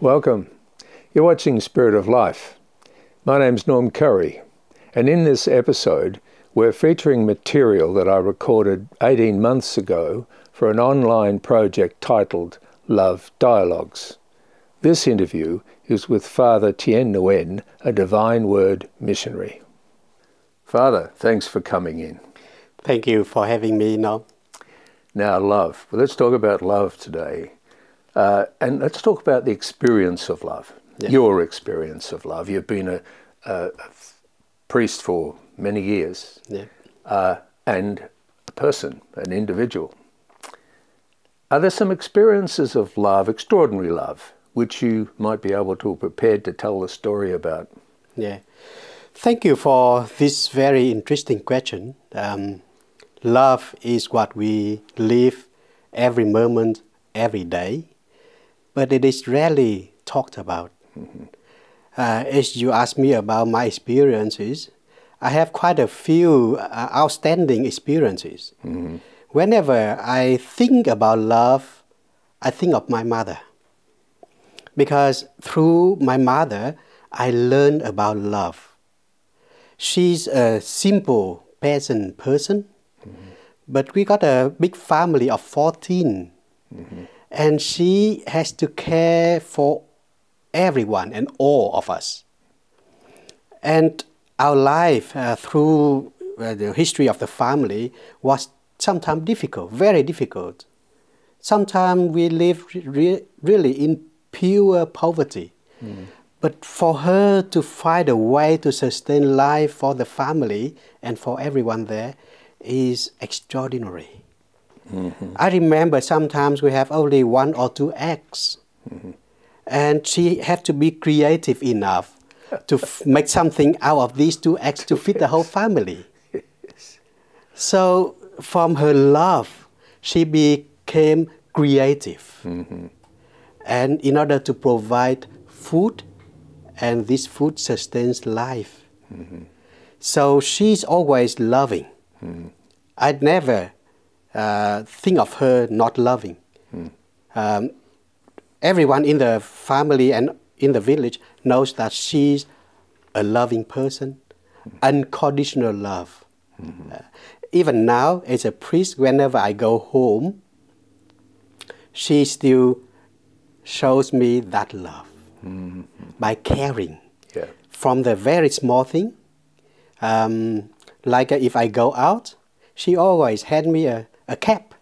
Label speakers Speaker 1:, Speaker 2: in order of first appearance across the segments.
Speaker 1: Welcome. You're watching Spirit of Life. My name's Norm Currie, and in this episode, we're featuring material that I recorded 18 months ago for an online project titled Love Dialogues. This interview is with Father Thien Nguyen, a Divine Word missionary. Father, thanks for coming in.
Speaker 2: Thank you for having me, Norm.
Speaker 1: Now, love. Well, let's talk about love today. Uh, and let's talk about the experience of love,
Speaker 2: Yeah.
Speaker 1: your experience of love. You've been a, a, a priest for many years
Speaker 2: Yeah.
Speaker 1: uh, and a person, an individual. Are there some experiences of love, extraordinary love, which you might be able to prepared to tell the story about?
Speaker 2: Yeah. Thank you for this very interesting question. Um, love is what we live every moment, every day, but it is rarely talked about. Uh, as you asked me about my experiences, I have quite a few uh, outstanding experiences. Mm-hmm. Whenever I think about love, I think of my mother. Because through my mother, I learned about love. She's a simple peasant person, mm-hmm. but we got a big family of 14. Mm-hmm. And she has to care for everyone and all of us. And our life uh, through uh, the history of the family was sometimes difficult, very difficult. Sometimes we live re- really in pure poverty. But for her to find a way to sustain life for the family and for everyone there is extraordinary. I remember sometimes we have only one or two eggs, and she had to be creative enough to make something out of these two eggs to feed the whole family. So, from her love, she became creative. And in order to provide food, and this food sustains life. So, she's always loving. I'd never uh, think of her not loving. Um, everyone in the family and in the village knows that she's a loving person, unconditional love. Uh, even now, as a priest, whenever I go home, she still shows me that love by caring
Speaker 1: Yeah.
Speaker 2: from the very small thing. Um, like uh, if I go out, she always hand me a, a cap.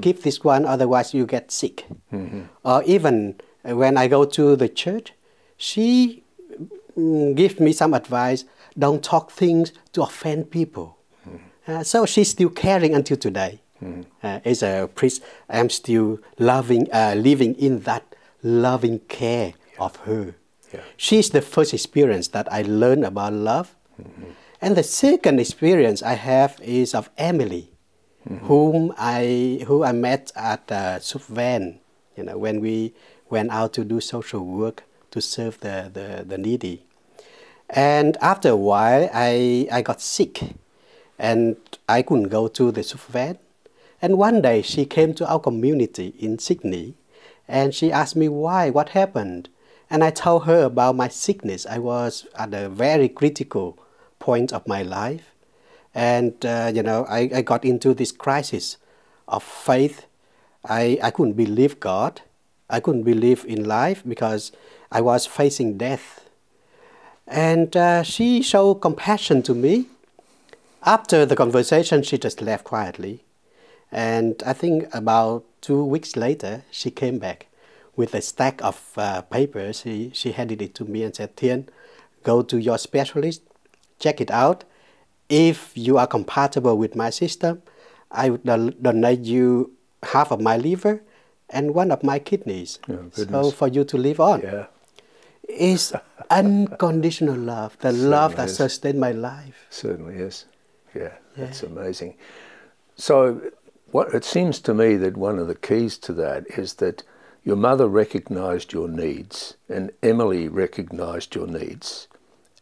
Speaker 2: Keep this one, otherwise you get sick. Or even when I go to the church, she mm, gives me some advice. Don't talk things to offend people. Uh, so she's still caring until today. Uh, as a priest, I'm still loving, uh, living in that loving care of her.
Speaker 1: Yeah.
Speaker 2: She's the first experience that I learned about love. And the second experience I have is of Emily, whom I who I met at uh, Soup Van, you know, when we went out to do social work to serve the, the, the needy. And after a while, I, I got sick and I couldn't go to the Soup Van. And one day she came to our community in Sydney and she asked me why, what happened. And I told her about my sickness. I was at a very critical point of my life. And, uh, you know, I, I got into this crisis of faith. I, I couldn't believe God. I couldn't believe in life because I was facing death. And uh, she showed compassion to me. After the conversation, she just left quietly. And I think about two weeks later, she came back with a stack of uh, papers. She, she handed it to me and said, Thien, go to your specialist, check it out. If you are compatible with my system, I would don- donate you half of my liver and one of my kidneys.
Speaker 1: Oh,
Speaker 2: so for you to live on.
Speaker 1: Yeah.
Speaker 2: It's unconditional love, the love that
Speaker 1: is.
Speaker 2: sustained my life.
Speaker 1: Certainly is. Yeah, that's amazing. So, what it seems to me that one of the keys to that is that your mother recognized your needs, and Emily recognized your needs,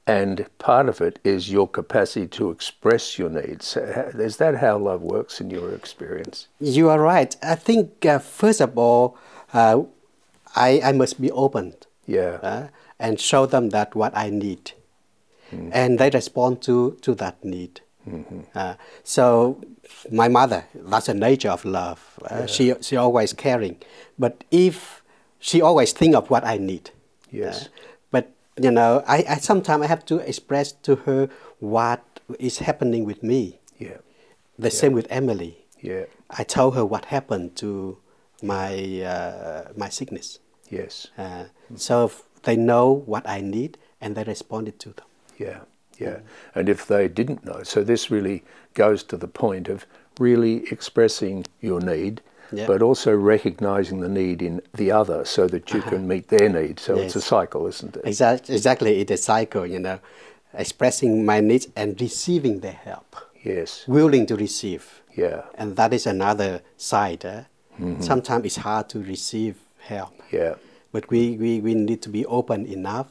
Speaker 1: and part of it is your capacity to express your needs. Is that how love works in your experience?
Speaker 2: You are right. I think uh, first of all, uh, I I must be open
Speaker 1: Yeah,
Speaker 2: uh, and show them that what I need, and they respond to to that need. Uh, so my mother, that's the nature of love. Uh, She she always caring, but if she always think of what I need.
Speaker 1: Yes.
Speaker 2: You know, I, I sometimes I have to express to her what is happening with me.
Speaker 1: yeah,
Speaker 2: The same with Emily.
Speaker 1: yeah,
Speaker 2: I tell her what happened to my uh, my sickness.
Speaker 1: yes,
Speaker 2: Uh, so f- they know what I need and they responded to them.
Speaker 1: yeah, yeah. And if they didn't know, so this really goes to the point of really expressing your need,
Speaker 2: Yeah.
Speaker 1: but also recognizing the need in the other so that you can meet their need. So it's a cycle, isn't it?
Speaker 2: Exactly, exactly, it's a cycle, you know, expressing my needs and receiving their help,
Speaker 1: Yes,
Speaker 2: willing to receive.
Speaker 1: yeah,
Speaker 2: And that is another side. eh? Sometimes it's hard to receive help,
Speaker 1: yeah,
Speaker 2: but we, we, we need to be open enough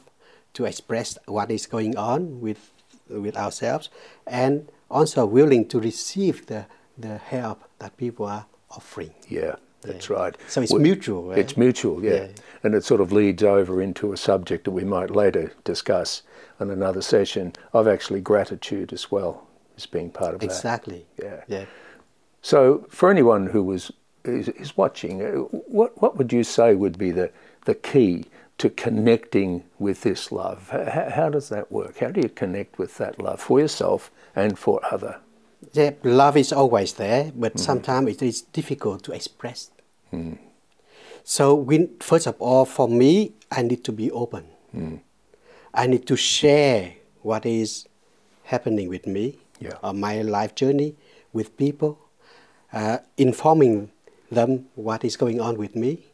Speaker 2: to express what is going on with, with ourselves and also willing to receive the, the help that people are offering.
Speaker 1: yeah. That's
Speaker 2: Yeah.
Speaker 1: right.
Speaker 2: So it's
Speaker 1: We-
Speaker 2: mutual, eh?
Speaker 1: It's mutual, yeah.
Speaker 2: Yeah.
Speaker 1: And it sort of leads over into a subject that we might later discuss in another session of actually gratitude as well as being part of that.
Speaker 2: Exactly.
Speaker 1: Yeah.
Speaker 2: Yeah.
Speaker 1: So, for anyone who was is, is watching, uh, what what would you say would be the the key to connecting with this love? How, how does that work? How do you connect with that love for yourself and for other?
Speaker 2: Yeah, love is always there, but mm-hmm. sometimes it is difficult to express. Mm. So, we, first of all, for me, I need to be open. Mm. I need to share what is happening with me,
Speaker 1: Yeah.
Speaker 2: or my life journey with people, uh, informing them what is going on with me.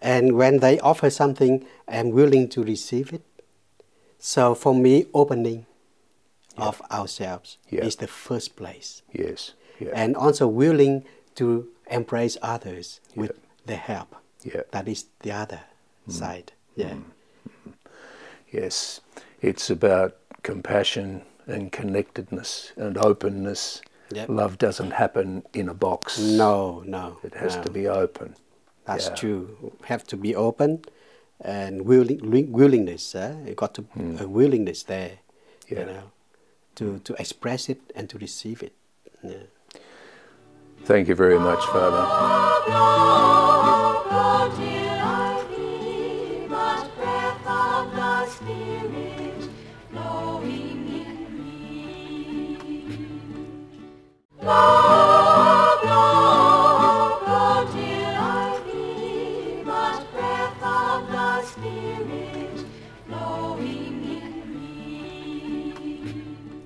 Speaker 2: And when they offer something, I'm willing to receive it. So, for me, opening of ourselves
Speaker 1: Yeah.
Speaker 2: is the first place.
Speaker 1: Yes. Yeah.
Speaker 2: And also willing to embrace others with the help.
Speaker 1: Yeah.
Speaker 2: That is the other mm. side. Yeah. Mm.
Speaker 1: Yes, it's about compassion and connectedness and openness.
Speaker 2: Yep.
Speaker 1: Love doesn't happen in a box.
Speaker 2: No, no.
Speaker 1: It has
Speaker 2: no.
Speaker 1: to be open.
Speaker 2: That's
Speaker 1: Yeah.
Speaker 2: true. Have to be open and willing, willingness. Eh? Uh, you got to hmm. a willingness there.
Speaker 1: Yeah.
Speaker 2: You know, to to express it and to receive it. Yeah.
Speaker 1: Thank you very much, Father.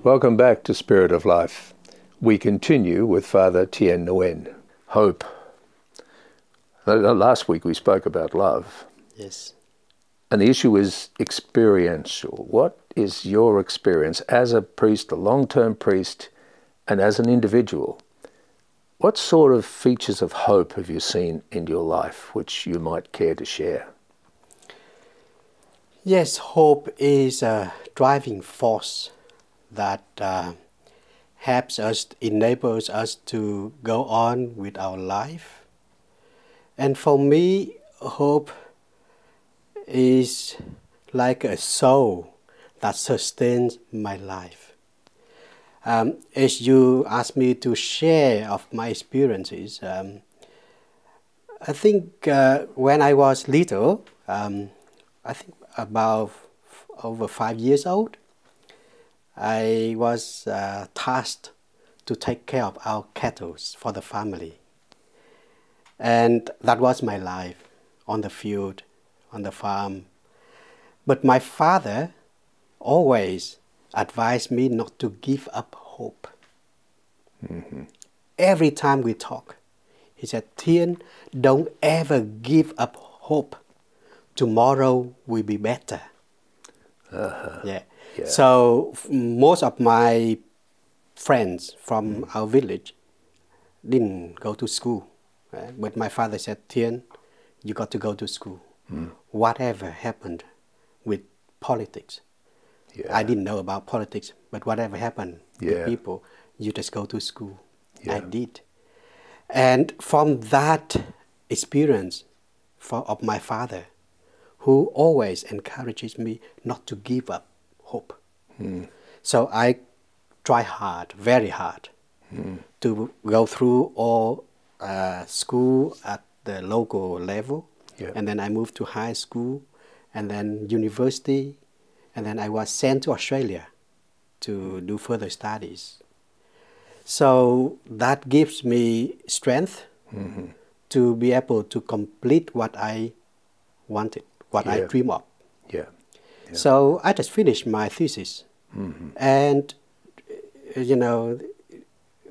Speaker 1: Welcome back to Spirit of Life. We continue with Father Thien Nguyen. Hope. Last week we spoke about love,
Speaker 2: Yes.
Speaker 1: and the issue is experiential. What is your experience as a priest, a long term priest, and as an individual? What sort of features of hope have you seen in your life which you might care to share?
Speaker 2: Yes, hope is a driving force that uh, helps us, enables us to go on with our life. And for me, hope is like a soul that sustains my life. Um, as you asked me to share of my experiences, um, I think uh, when I was little, um, I think about over five years old, I was uh, tasked to take care of our cattle for the family. And that was my life on the field, on the farm. But my father always advised me not to give up hope. Every time we talk, he said, Thien, don't ever give up hope. Tomorrow will be better. Yeah.
Speaker 1: Yeah.
Speaker 2: So most of my friends from our village didn't go to school. uh, but my father said, Thien, you got to go to school. Whatever happened with politics,
Speaker 1: Yeah.
Speaker 2: I didn't know about politics, but whatever happened
Speaker 1: Yeah.
Speaker 2: with people, you just go to school. I did. And from that experience for, of my father, who always encourages me not to give up hope. So I try hard, very hard, to go through all uh, school at the local level,
Speaker 1: Yeah.
Speaker 2: and then I moved to high school, and then university, and then I was sent to Australia to do further studies. So that gives me strength to be able to complete what I wanted, what I dream of.
Speaker 1: Yeah.
Speaker 2: So I just finished my thesis, and uh, you know,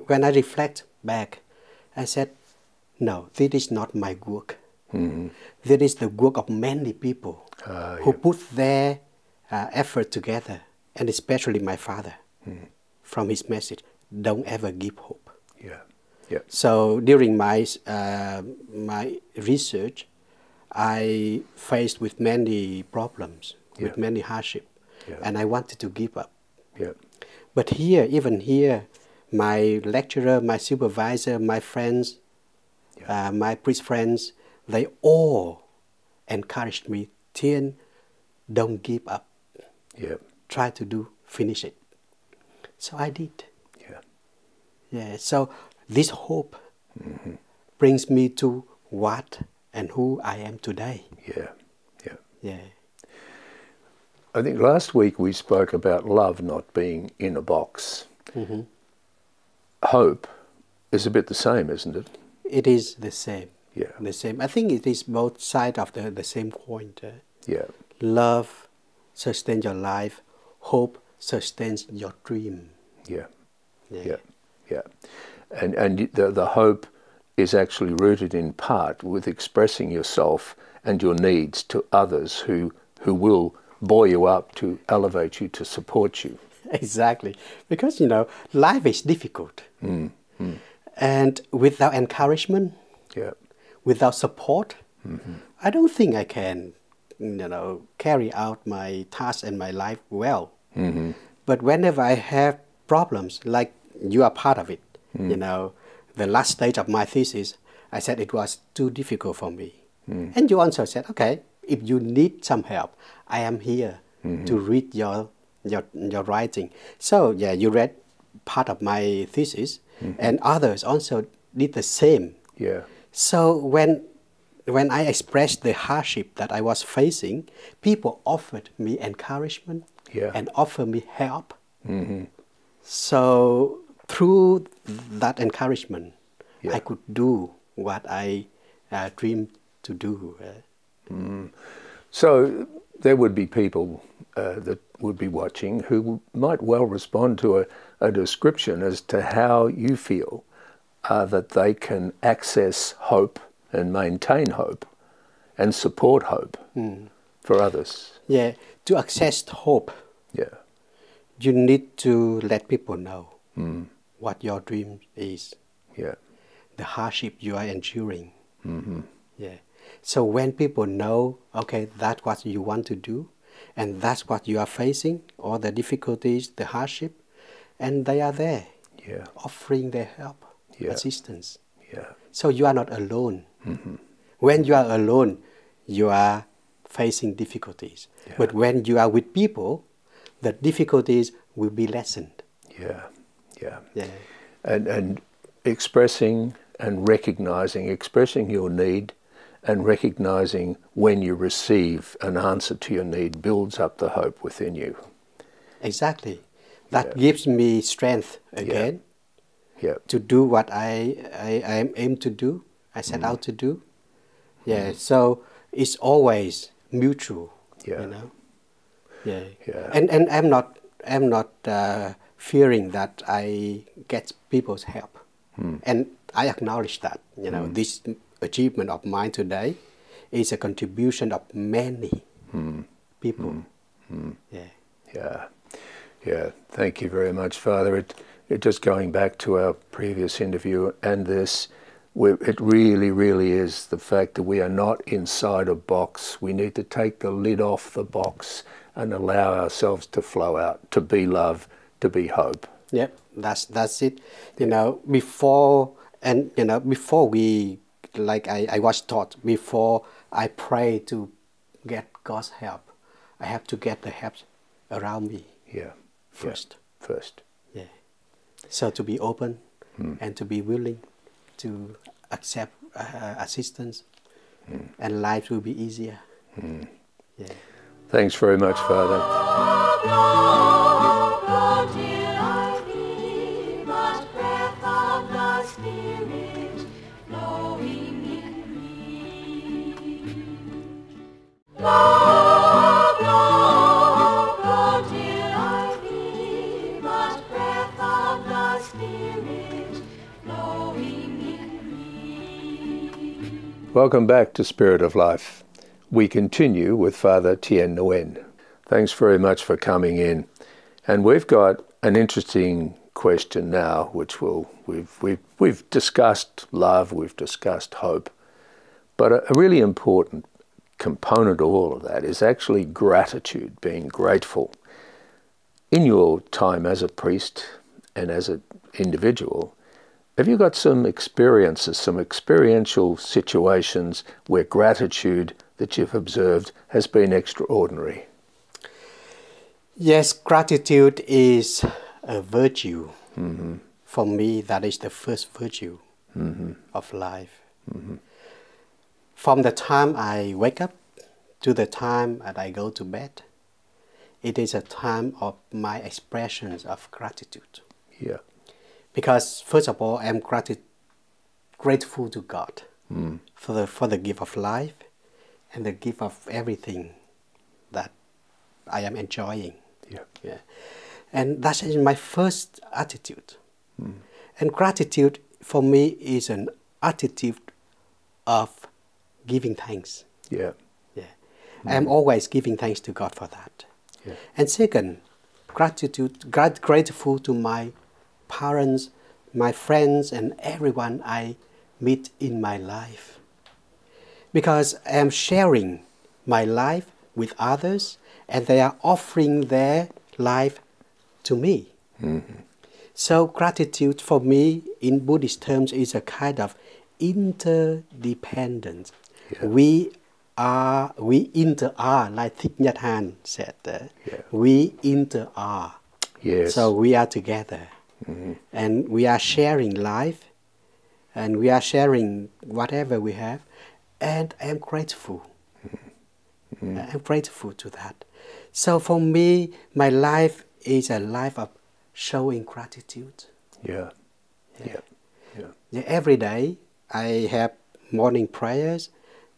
Speaker 2: when I reflect back, I said, "No, this is not my work. This is the work of many people
Speaker 1: Ah,
Speaker 2: who
Speaker 1: yeah.
Speaker 2: put their uh, effort together, and especially my father, from his message, don't ever give hope."
Speaker 1: Yeah. Yeah.
Speaker 2: So during my uh, my research, I faced with many problems, with
Speaker 1: Yeah.
Speaker 2: many hardship,
Speaker 1: Yeah.
Speaker 2: and I wanted to give up.
Speaker 1: Yeah.
Speaker 2: But here, even here, my lecturer, my supervisor, my friends, uh, my priest friends, they all encouraged me. Thien, don't give up.
Speaker 1: Yeah.
Speaker 2: Try to do, finish it. So I did.
Speaker 1: Yeah.
Speaker 2: Yeah, so this hope brings me to what and who I am today.
Speaker 1: Yeah. Yeah.
Speaker 2: Yeah.
Speaker 1: I think last week we spoke about love not being in a box. Hope is a bit the same, isn't it?
Speaker 2: It is the same.
Speaker 1: Yeah.
Speaker 2: The same. I think it is both sides of the, the same coin. uh,
Speaker 1: Yeah.
Speaker 2: Love sustains your life. Hope sustains your dream.
Speaker 1: Yeah.
Speaker 2: Yeah.
Speaker 1: Yeah. Yeah. And and the the hope is actually rooted in part with expressing yourself and your needs to others who who will buoy you up to elevate you to support you.
Speaker 2: Exactly. Because, you know, life is difficult. Mm, mm. And without encouragement,
Speaker 1: Yeah.
Speaker 2: without support, mm-hmm. I don't think I can, you know, carry out my task and my life well. Mm-hmm. But whenever I have problems, like you are part of it, mm. you know, the last stage of my thesis, I said it was too difficult for me. And you also said, okay, if you need some help, I am here to read your, your, your writing. So, yeah, you read part of my thesis, and others also did the same.
Speaker 1: Yeah.
Speaker 2: So when when I expressed the hardship that I was facing, people offered me encouragement
Speaker 1: Yeah.
Speaker 2: and offered me help. Hmm. So through that encouragement,
Speaker 1: Yeah.
Speaker 2: I could do what I uh, dreamed to do. uh.
Speaker 1: So there would be people uh, that would be watching who might well respond to a, a description as to how you feel uh, that they can access hope and maintain hope and support hope for others.
Speaker 2: yeah, to access hope,
Speaker 1: Yeah,
Speaker 2: you need to let people know what your dream is.
Speaker 1: yeah,
Speaker 2: the hardship you are enduring. Yeah. So when people know, okay, that's what you want to do, and that's what you are facing, all the difficulties, the hardship, and they are there,
Speaker 1: yeah,
Speaker 2: offering their help,
Speaker 1: Yeah.
Speaker 2: assistance.
Speaker 1: yeah,
Speaker 2: So you are not alone. Mm-hmm. When you are alone, you are facing difficulties. But when you are with people, the difficulties will be lessened.
Speaker 1: yeah, yeah.
Speaker 2: Yeah.
Speaker 1: and and expressing and recognizing expressing your need and recognizing when you receive an answer to your need builds up the hope within you
Speaker 2: Exactly. That
Speaker 1: Yeah.
Speaker 2: gives me strength again
Speaker 1: yeah
Speaker 2: to do what I, I, I am aim to do, I set mm-hmm. out to do. Yeah, mm-hmm. so it's always mutual.
Speaker 1: Yeah.
Speaker 2: You know? Yeah.
Speaker 1: Yeah.
Speaker 2: And and I'm not I'm not uh, fearing that I get people's help. Hmm. And I acknowledge that, you know, hmm. this achievement of mine today is a contribution of many hmm. people. Hmm. Hmm. Yeah.
Speaker 1: yeah yeah thank you very much father it it- just going back to our previous interview and this, we it really, really is the fact that we are not inside a box. We need to take the lid off the box and allow ourselves to flow out, to be love, to be hope.
Speaker 2: Yep, that's that's it. You know, before and you know before we like I, I was taught before I pray to get God's help, I have to get the help around me
Speaker 1: Yeah.
Speaker 2: first.
Speaker 1: First.
Speaker 2: Yeah. So to be open hmm. and to be willing to accept uh, assistance, hmm. and life will be easier. Hmm. Yeah.
Speaker 1: Thanks very much, Father. Welcome back to Spirit of Life. We continue with Father Thien Nguyen. Thanks very much for coming in. And we've got an interesting question now, which we'll, we've, we've, we've discussed love, we've discussed hope, but a, a really important component of all of that is actually gratitude, being grateful. In your time as a priest and as an individual, have you got some experiences, some experiential situations where gratitude that you've observed has been extraordinary?
Speaker 2: Yes, gratitude is a virtue. Mm-hmm. For me, that is the first virtue mm-hmm. of life. Mm-hmm. From the time I wake up to the time that I go to bed, it is a time of my expressions of gratitude.
Speaker 1: Yeah.
Speaker 2: Because first of all, I'm grati- grateful to God hmm. for the for the gift of life and the gift of everything that I am enjoying.
Speaker 1: Yeah.
Speaker 2: Yeah. And that is my first attitude. Hmm. And gratitude for me is an attitude of giving thanks.
Speaker 1: Yeah.
Speaker 2: Yeah. Hmm. I'm always giving thanks to God for that.
Speaker 1: Yeah.
Speaker 2: And second, gratitude, grat- grateful to my parents, my friends, and everyone I meet in my life. Because I am sharing my life with others and they are offering their life to me. So, gratitude for me in Buddhist terms is a kind of interdependence.
Speaker 1: Yeah.
Speaker 2: We are, we inter are, like Thich Nhat Hanh said, uh,
Speaker 1: Yeah.
Speaker 2: we inter are.
Speaker 1: Yes.
Speaker 2: So we are together Mm-hmm. and we are sharing life and we are sharing whatever we have. And I am grateful. Mm-hmm. I'm grateful to that. So for me, my life is a life of showing gratitude.
Speaker 1: yeah. Yeah. Yeah.
Speaker 2: Yeah, every day I have morning prayers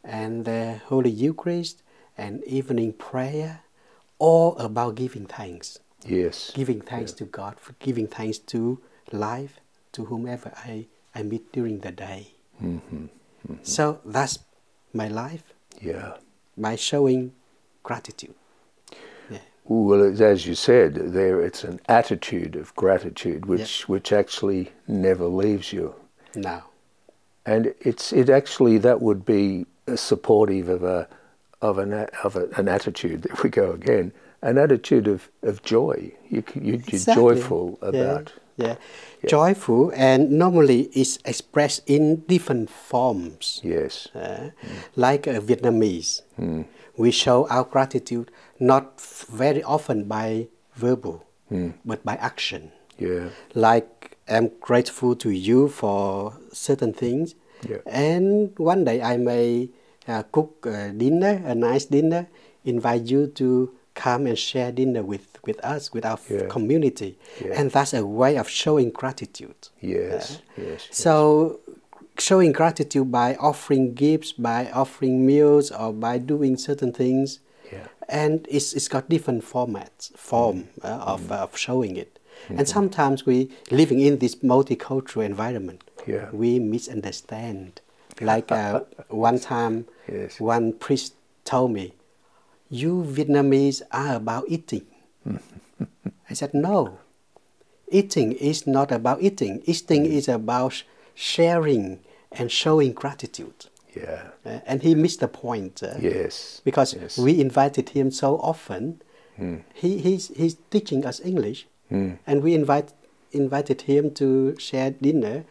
Speaker 2: and the Holy Eucharist and evening prayer, all about giving thanks.
Speaker 1: Yes.
Speaker 2: Giving thanks to God, for giving thanks to life, to whomever I, I meet during the day. Mm-hmm. Mm-hmm. So that's my life,
Speaker 1: Yeah.
Speaker 2: my showing gratitude. Yeah.
Speaker 1: Well, as you said, there it's an attitude of gratitude which which actually never leaves you,
Speaker 2: Now,
Speaker 1: and it's it actually that would be supportive of a of an of a, an attitude. There we go again, an attitude of, of joy. You you you're
Speaker 2: Exactly.
Speaker 1: joyful
Speaker 2: Yeah,
Speaker 1: about.
Speaker 2: Yeah. Joyful and normally is expressed in different forms.
Speaker 1: Yes.
Speaker 2: Uh, Like a Vietnamese, we show our gratitude not very often by verbal, but by action.
Speaker 1: Yeah.
Speaker 2: Like I'm grateful to you for certain things,
Speaker 1: Yeah.
Speaker 2: and one day I may uh, cook a dinner, a nice dinner, invite you to come and share dinner with, with us, with our f-
Speaker 1: Yeah.
Speaker 2: community,
Speaker 1: Yeah.
Speaker 2: and that's a way of showing gratitude.
Speaker 1: Yes. Yes.
Speaker 2: So, showing gratitude by offering gifts, by offering meals, or by doing certain things,
Speaker 1: Yeah.
Speaker 2: and it's, it's got different formats, form
Speaker 1: Mm.
Speaker 2: uh, of, of showing it.
Speaker 1: Mm-hmm.
Speaker 2: And sometimes we living in this multicultural environment,
Speaker 1: Yeah.
Speaker 2: we misunderstand. Like uh, one time,
Speaker 1: Yes.
Speaker 2: one priest told me, "You Vietnamese are about eating." I said, "No, eating is not about eating. Eating is about sharing and showing gratitude.
Speaker 1: Yeah.
Speaker 2: Uh, and he missed the point. uh,
Speaker 1: Yes.
Speaker 2: Because
Speaker 1: Yes.
Speaker 2: we invited him so often. He, he's, he's teaching us English. And we invite, invited him to share dinner.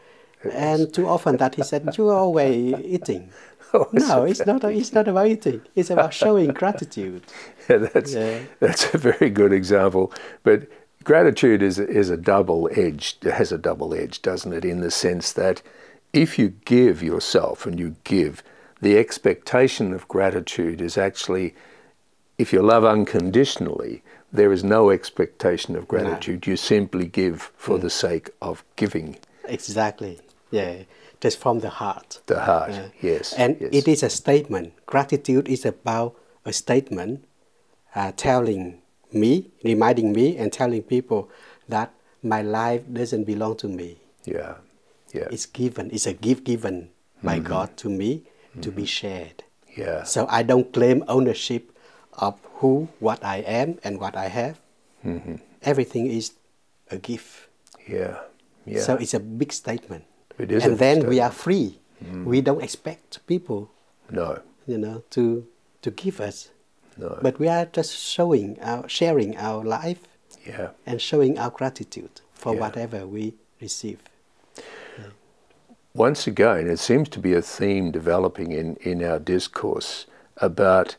Speaker 2: And too often that he said, You're always eating. No, it's not, it's not about eating. It's about showing gratitude.
Speaker 1: Yeah, that's
Speaker 2: Yeah.
Speaker 1: that's a very good example. But gratitude is is a double edged has a double edge, doesn't it? In the sense that if you give yourself and you give, the expectation of gratitude is actually if you love unconditionally, there is no expectation of gratitude. You simply give for mm. the sake of giving
Speaker 2: Exactly. Yeah. Just from the heart.
Speaker 1: the heart. Yes.
Speaker 2: And
Speaker 1: yes.
Speaker 2: it is a statement. Gratitude is about a statement uh, telling me, reminding me, and telling people that my life doesn't belong to me.
Speaker 1: Yeah. Yeah.
Speaker 2: It's given. It's a gift given by mm-hmm. God to me to be mm-hmm. shared.
Speaker 1: yeah.
Speaker 2: So I don't claim ownership of who, what I am, and what I have. Mm-hmm. Everything is a gift.
Speaker 1: Yeah. Yeah.
Speaker 2: So it's a big statement.
Speaker 1: It is
Speaker 2: and then we are free. We don't expect people,
Speaker 1: no.
Speaker 2: you know, to to give us.
Speaker 1: No.
Speaker 2: But we are just showing our sharing our life
Speaker 1: yeah.
Speaker 2: and showing our gratitude for
Speaker 1: Yeah.
Speaker 2: whatever we receive.
Speaker 1: once again, it seems to be a theme developing in, in our discourse about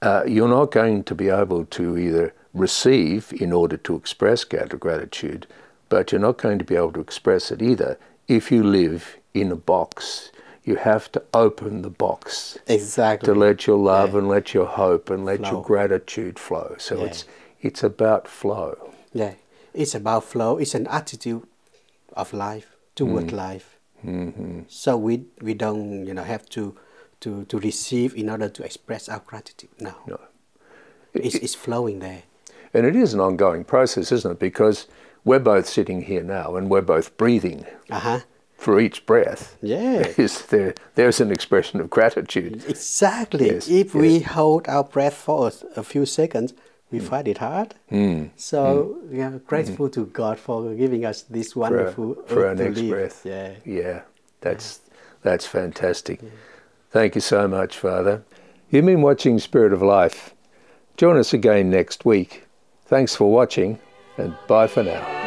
Speaker 1: uh, you're not going to be able to either receive in order to express gratitude, but you're not going to be able to express it either if you live in a box. You have to open the box
Speaker 2: Exactly.
Speaker 1: to let your love
Speaker 2: Yeah.
Speaker 1: and let your hope and let your gratitude flow. So
Speaker 2: Yeah.
Speaker 1: it's it's about flow.
Speaker 2: Yeah, it's about flow. It's an attitude of life toward
Speaker 1: Mm.
Speaker 2: life. So we we don't you know have to to to receive in order to express our gratitude. No,
Speaker 1: No.
Speaker 2: it's it's flowing there.
Speaker 1: And it is an ongoing process, isn't it? Because we're both sitting here now and we're both breathing
Speaker 2: Uh huh.
Speaker 1: for each breath.
Speaker 2: Yeah.
Speaker 1: Is there there's an expression of gratitude.
Speaker 2: Exactly.
Speaker 1: Yes,
Speaker 2: if we hold our breath for a, a few seconds, we find it hard.
Speaker 1: Mm.
Speaker 2: So we are grateful to God for giving us this
Speaker 1: For, our-
Speaker 2: wonderful
Speaker 1: for our
Speaker 2: earth to
Speaker 1: next
Speaker 2: live.
Speaker 1: breath.
Speaker 2: Yeah.
Speaker 1: Yeah. That's that's fantastic. Thank you so much, Father. You've been watching Spirit of Life. Join us again next week. Thanks for watching and bye for now.